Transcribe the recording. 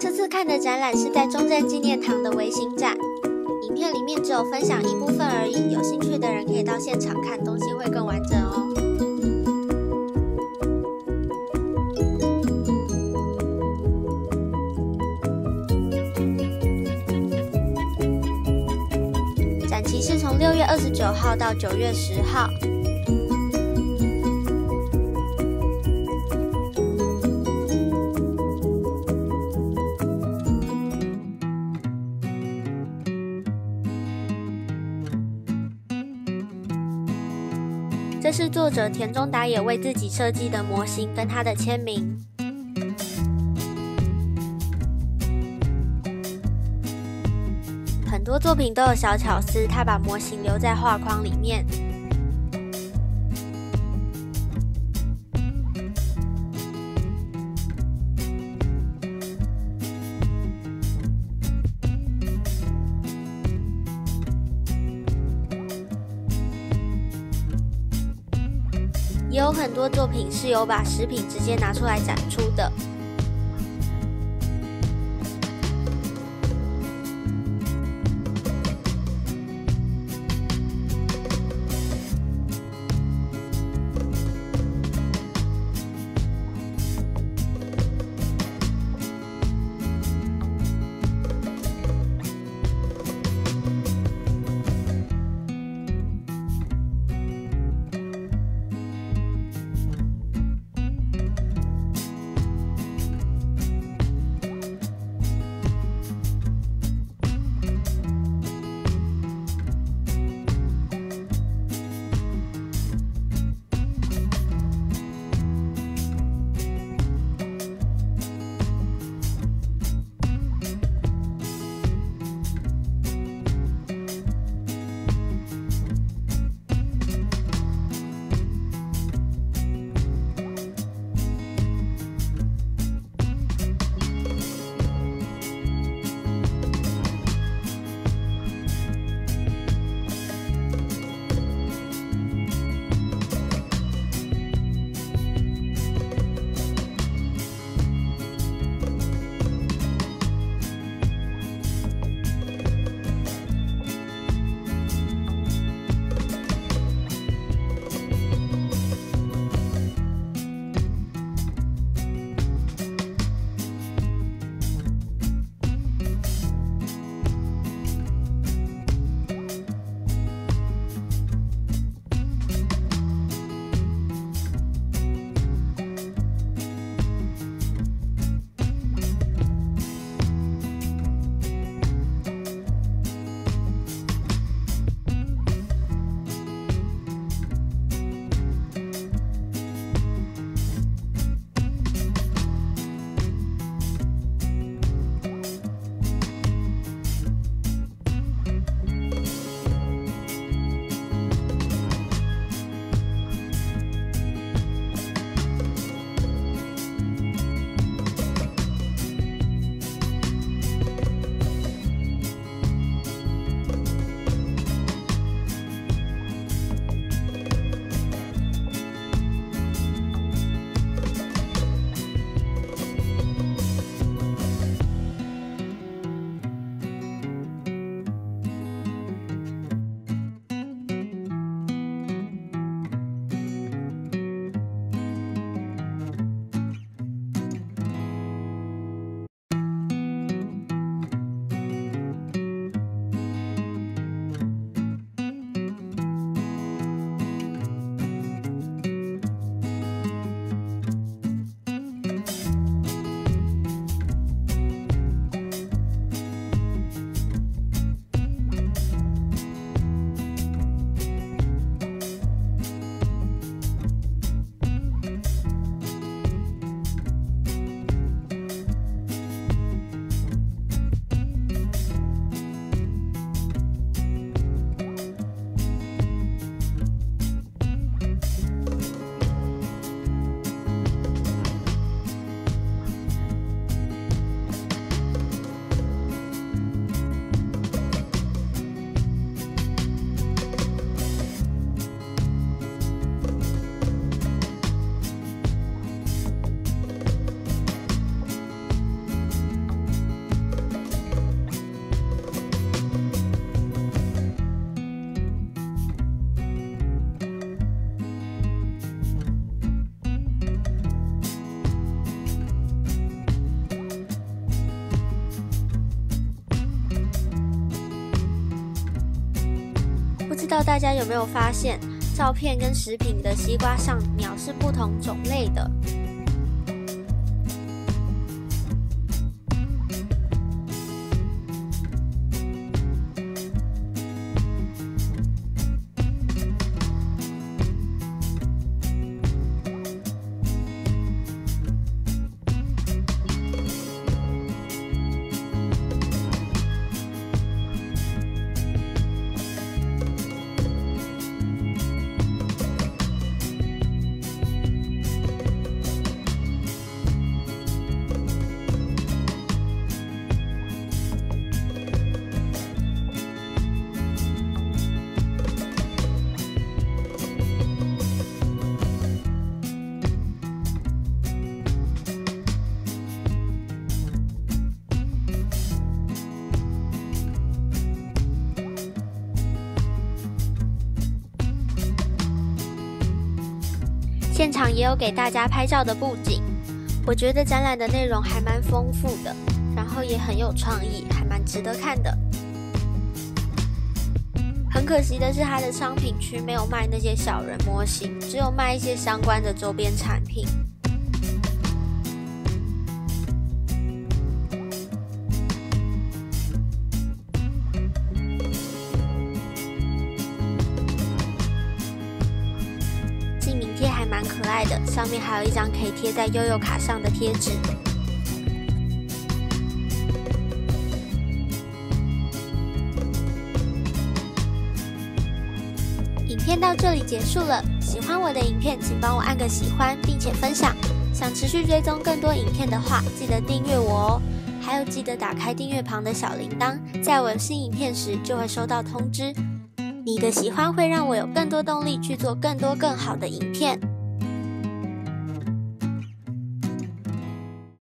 这次看的展览是在中正纪念堂的微型展，影片里面只有分享一部分而已，有兴趣的人可以到现场看，东西会更完整哦。展期是从六月二十九号到九月十号。这是作者田中达也为自己设计的模型，跟他的签名。很多作品都有小巧思，他把模型留在画框里面。也有很多作品是有把食品直接拿出来展出的。不知道大家有没有发现，照片跟食品的西瓜上鸟是不同种类的。现场也有给大家拍照的布景，我觉得展览的内容还蛮丰富的，然后也很有创意，还蛮值得看的。很可惜的是，它的商品区没有卖那些小人模型，只有卖一些相关的周边产品。蛮可爱的，上面还有一张可以贴在悠悠卡上的贴纸。影片到这里结束了，喜欢我的影片请帮我按个喜欢，并且分享。想持续追踪更多影片的话，记得订阅我哦。还有记得打开订阅旁的小铃铛，在我有新影片时就会收到通知。你的喜欢会让我有更多动力去做更多更好的影片。